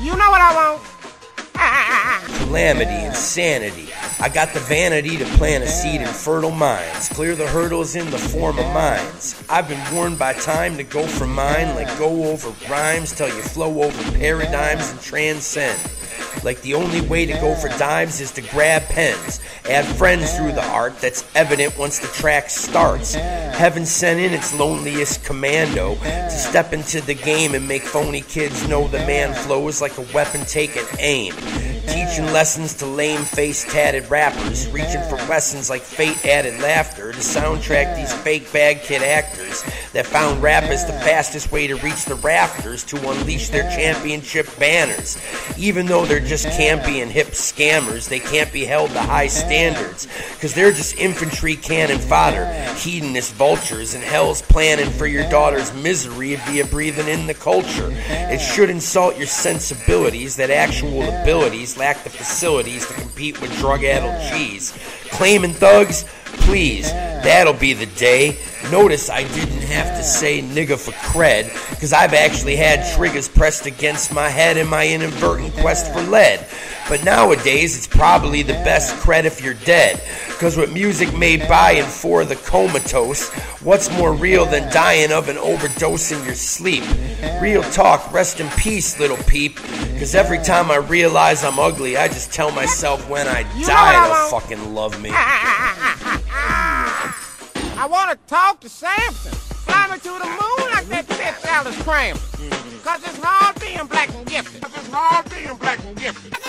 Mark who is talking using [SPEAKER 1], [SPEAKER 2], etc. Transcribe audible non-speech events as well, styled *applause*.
[SPEAKER 1] You know what I want?
[SPEAKER 2] Calamity, insanity. I got the vanity to plant a seed in fertile minds, clear the hurdles in the form of minds. I've been warned by time to go for mine, like go over rhymes till you flow over paradigms and transcend. Like the only way to go for dimes is to grab pens, add friends through the art that's evident once the track starts. Heaven sent in its loneliest commando to step into the game and make phony kids know the man flows like a weapon taking aim. Teaching lessons to lame face tatted rappers, reaching for lessons like fate added laughter to soundtrack these fake bag kid actors that found rap as the fastest way to reach the rafters to unleash their championship banners. Even though they're just campy and hip scammers, they can't be held to high standards because they're just infantry cannon fodder, hedonist vultures, and hell's planning for your daughter's misery via breathing in the culture. It should insult your sensibilities that actual abilities lack the facilities to compete with drug addled cheese. Claiming thugs, please, that'll be the day. Notice I didn't have to say nigga for cred, because I've actually had triggers pressed against my head in my inadvertent quest for lead. But nowadays, it's probably the best cred if you're dead, because with music made by and for the comatose, what's more real than dying of an overdose in your sleep? Real talk, rest in peace, Lil Peep, because every time I realize I'm ugly, I just tell myself when I
[SPEAKER 1] You
[SPEAKER 2] die they'll fucking love me. *laughs*
[SPEAKER 1] I want to talk to Samson. Fly me to the moon like that bitch Alice Cram. Cause it's hard being black and gifted. Cause it's hard being black and gifted. Cause it's hard being black and gifted. Cause it's hard being black and gifted.